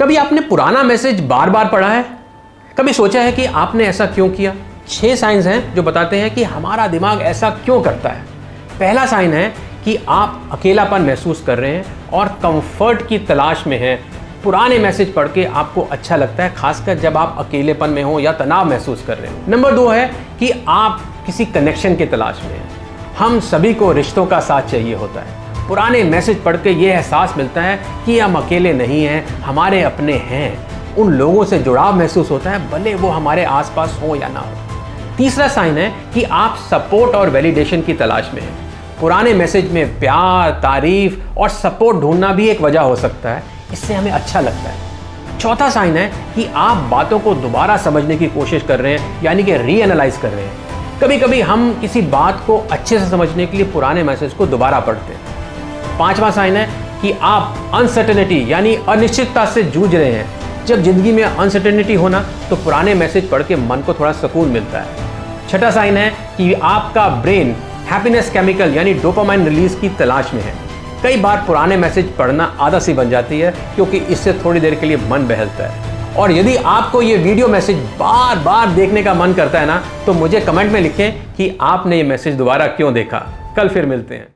कभी आपने पुराना मैसेज बार बार पढ़ा है? कभी सोचा है कि आपने ऐसा क्यों किया? छह साइंस हैं जो बताते हैं कि हमारा दिमाग ऐसा क्यों करता है। पहला साइन है कि आप अकेलापन महसूस कर रहे हैं और कंफर्ट की तलाश में हैं। पुराने मैसेज पढ़ के आपको अच्छा लगता है, खासकर जब आप अकेलेपन में हो या तनाव महसूस कर रहे हो। नंबर दो है कि आप किसी कनेक्शन की तलाश में हैं। हम सभी को रिश्तों का साथ चाहिए होता है। पुराने मैसेज पढ़ के ये एहसास मिलता है कि हम अकेले नहीं हैं, हमारे अपने हैं। उन लोगों से जुड़ाव महसूस होता है, भले वो हमारे आसपास हो या ना हो। तीसरा साइन है कि आप सपोर्ट और वैलिडेशन की तलाश में हैं। पुराने मैसेज में प्यार, तारीफ़ और सपोर्ट ढूंढना भी एक वजह हो सकता है। इससे हमें अच्छा लगता है। चौथा साइन है कि आप बातों को दोबारा समझने की कोशिश कर रहे हैं, यानी कि री एनालाइज कर रहे हैं। कभी कभी हम किसी बात को अच्छे से समझने के लिए पुराने मैसेज को दोबारा पढ़ते हैं। पांचवा साइन है कि आप अनसर्टेनिटी यानी अनिश्चितता से जूझ रहे हैं। जब ज़िंदगी में अनसर्टेनिटी होना तो पुराने मैसेज पढ़ के मन को थोड़ा सुकून मिलता है। छठा साइन है कि आपका ब्रेन हैप्पीनेस केमिकल यानी डोपामाइन रिलीज़ की तलाश में है। कई बार पुराने मैसेज पढ़ना आदत सी बन जाती है, क्योंकि इससे थोड़ी देर के लिए मन बहलता है। और यदि आपको ये वीडियो मैसेज बार बार देखने का मन करता है ना तो मुझे कमेंट में लिखें कि आपने ये मैसेज दोबारा क्यों देखा। कल फिर मिलते हैं।